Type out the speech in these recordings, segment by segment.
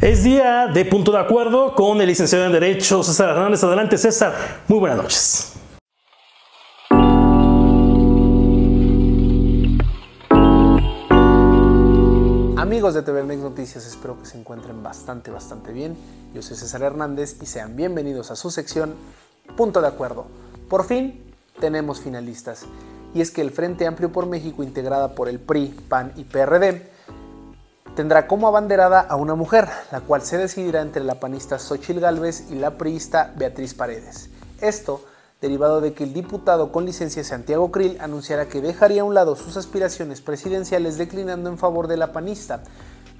Es día de punto de acuerdo con el licenciado en Derecho César Hernández. Adelante, César. Muy buenas noches. Amigos de TVMX Noticias, espero que se encuentren bastante, bastante bien. Yo soy César Hernández y sean bienvenidos a su sección Punto de Acuerdo. Por fin tenemos finalistas. Y es que el Frente Amplio por México, integrada por el PRI, PAN y PRD, tendrá como abanderada a una mujer, la cual se decidirá entre la panista Xochil Gálvez y la priista Beatriz Paredes. Esto derivado de que el diputado con licencia Santiago Krill anunciara que dejaría a un lado sus aspiraciones presidenciales declinando en favor de la panista.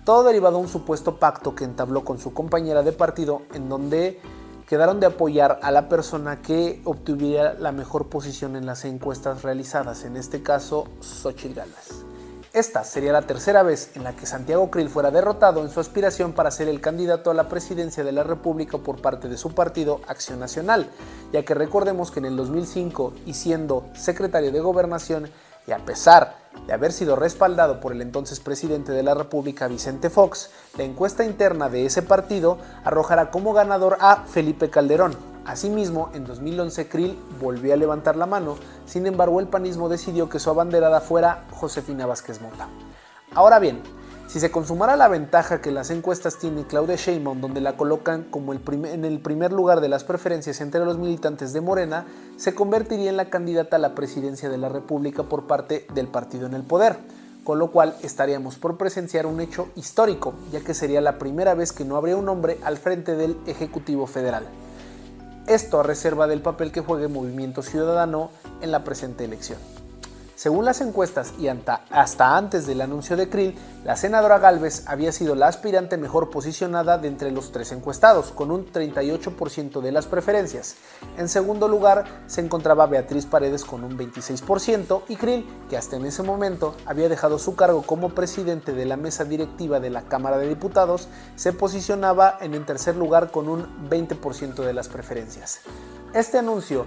Todo derivado de un supuesto pacto que entabló con su compañera de partido en donde quedaron de apoyar a la persona que obtuviera la mejor posición en las encuestas realizadas, en este caso Xochitl Gálvez. Esta sería la tercera vez en la que Santiago Krill fuera derrotado en su aspiración para ser el candidato a la presidencia de la República por parte de su partido Acción Nacional, ya que recordemos que en el 2005 y siendo secretario de Gobernación y a pesar de haber sido respaldado por el entonces presidente de la República Vicente Fox, la encuesta interna de ese partido arrojará como ganador a Felipe Calderón, Asimismo, en 2011 Krill volvió a levantar la mano, sin embargo el panismo decidió que su abanderada fuera Josefina Vázquez Mota. Ahora bien, si se consumara la ventaja que las encuestas tiene Claudia Sheinbaum, donde la colocan como el en el primer lugar de las preferencias entre los militantes de Morena, se convertiría en la candidata a la presidencia de la República por parte del partido en el poder, con lo cual estaríamos por presenciar un hecho histórico, ya que sería la primera vez que no habría un hombre al frente del Ejecutivo Federal. Esto a reserva del papel que juegue Movimiento Ciudadano en la presente elección. Según las encuestas y hasta antes del anuncio de Krill, la senadora Galvez había sido la aspirante mejor posicionada de entre los tres encuestados, con un 38% de las preferencias. En segundo lugar se encontraba Beatriz Paredes con un 26% y Krill, que hasta en ese momento había dejado su cargo como presidente de la mesa directiva de la Cámara de Diputados, se posicionaba en el tercer lugar con un 20% de las preferencias. Este anuncio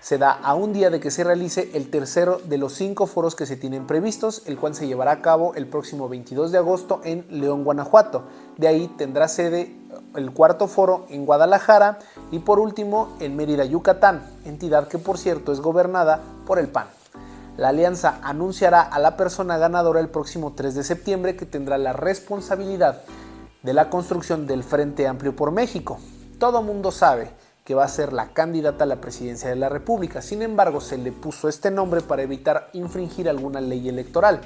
se da a un día de que se realice el tercero de los cinco foros que se tienen previstos, el cual se llevará a cabo el próximo 22 de agosto en León, Guanajuato. De ahí tendrá sede el cuarto foro en Guadalajara y por último en Mérida, Yucatán, entidad que por cierto es gobernada por el PAN. La alianza anunciará a la persona ganadora el próximo 3 de septiembre que tendrá la responsabilidad de la construcción del Frente Amplio por México. Todo mundo sabe que va a ser la candidata a la presidencia de la República. Sin embargo, se le puso este nombre para evitar infringir alguna ley electoral.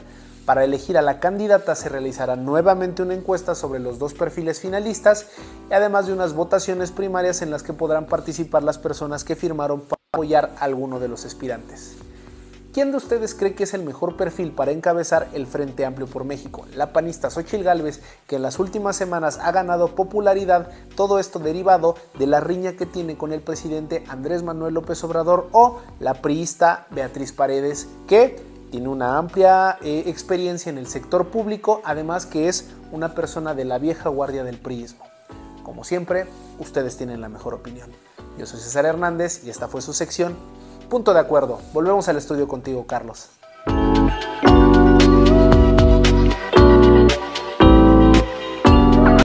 Para elegir a la candidata se realizará nuevamente una encuesta sobre los dos perfiles finalistas y además de unas votaciones primarias en las que podrán participar las personas que firmaron para apoyar a alguno de los aspirantes. ¿Quién de ustedes cree que es el mejor perfil para encabezar el Frente Amplio por México? La panista Xochil Gálvez, que en las últimas semanas ha ganado popularidad, todo esto derivado de la riña que tiene con el presidente Andrés Manuel López Obrador, o la priista Beatriz Paredes, que tiene una amplia eh, experiencia en el sector público, además que es una persona de la vieja guardia del priismo. Como siempre, ustedes tienen la mejor opinión. Yo soy César Hernández y esta fue su sección Punto de acuerdo. Volvemos al estudio contigo, Carlos.